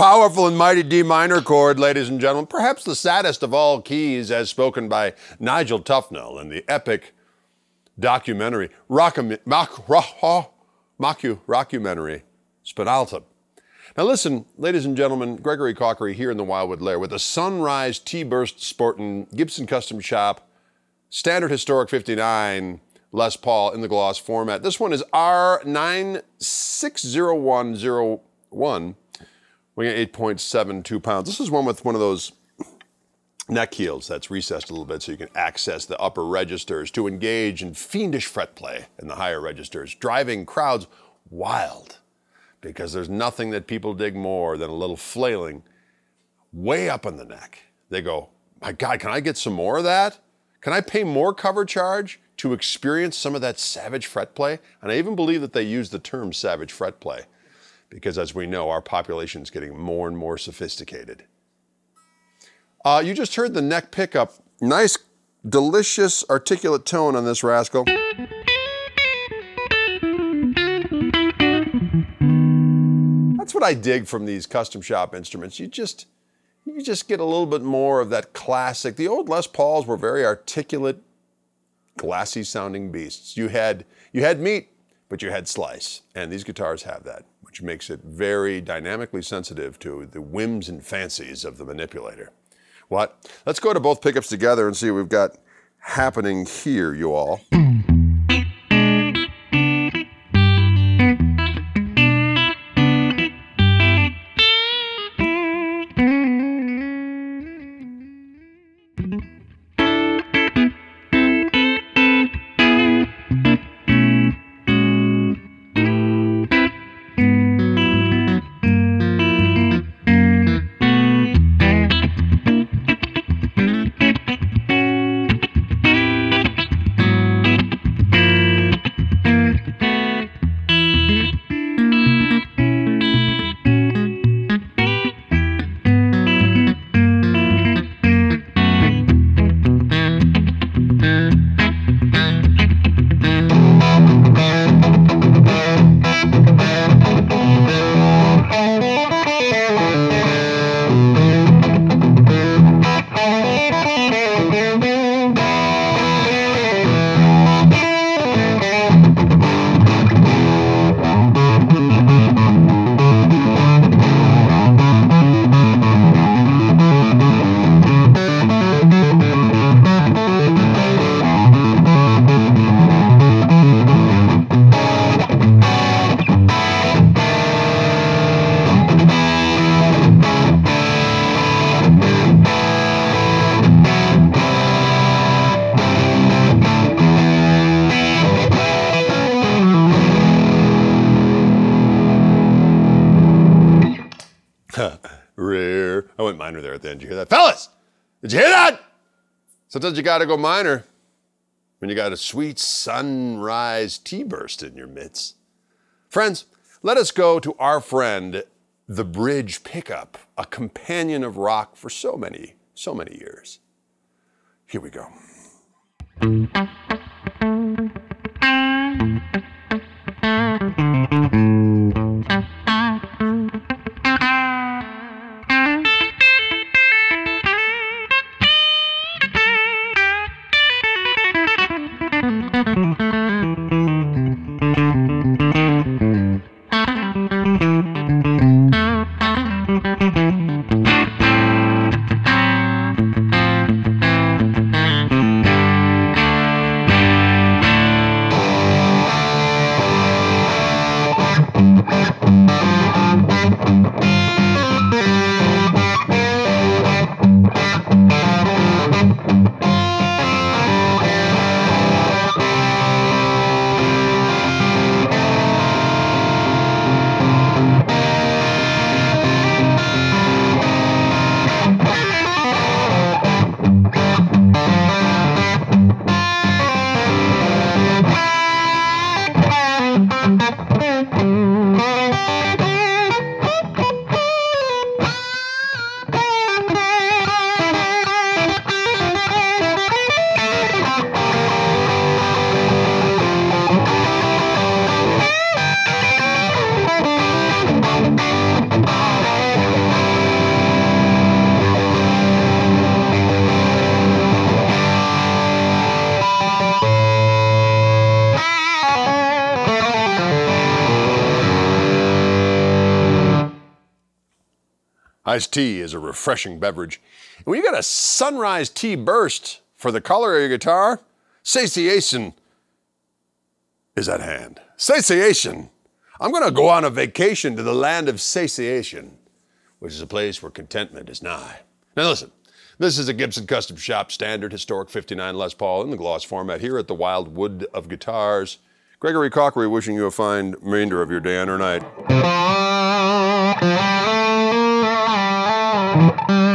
Powerful and mighty D minor chord, ladies and gentlemen, perhaps the saddest of all keys, as spoken by Nigel Tufnel in the epic documentary, Mock, Rock, Rockumentary. Now listen, ladies and gentlemen, Gregory Cockery here in the Wildwood Lair with a Sunrise Tea Burst sporting Gibson Custom Shop, standard historic 59 Les Paul in the gloss format. This one is R960101, weighing 8.72 pounds. This is one with one of those neck heels that's recessed a little bit so you can access the upper registers to engage in fiendish fret play in the higher registers, driving crowds wild because there's nothing that people dig more than a little flailing way up on the neck. They go, my God, can I get some more of that? Can I pay more cover charge to experience some of that savage fret play? And I even believe that they use the term savage fret play because, as we know, our population is getting more and more sophisticated. Uh, you just heard the neck pickup. Nice, delicious, articulate tone on this rascal. That's what I dig from these custom shop instruments. You just you just get a little bit more of that classic. The old Les Pauls were very articulate, glassy sounding beasts. You had you had meat, but you had slice, and these guitars have that, which makes it very dynamically sensitive to the whims and fancies of the manipulator. What? Let's go to both pickups together and see what we've got happening here, you all. Minor there at the end. Did you hear that? Fellas, did you hear that? Sometimes you gotta go minor when you got a sweet sunrise tea burst in your midst. Friends, let us go to our friend, the Bridge Pickup, a companion of rock for so many, so many years. Here we go. Iced tea is a refreshing beverage. And when you got a sunrise tea burst for the color of your guitar, satiation is at hand. Satiation. I'm going to go on a vacation to the land of satiation, which is a place where contentment is nigh. Now listen, this is a Gibson Custom Shop standard historic 59 Les Paul in the gloss format here at the Wild Wood of Guitars. Gregory Cockery wishing you a fine remainder of your day and or night. Mm-hmm.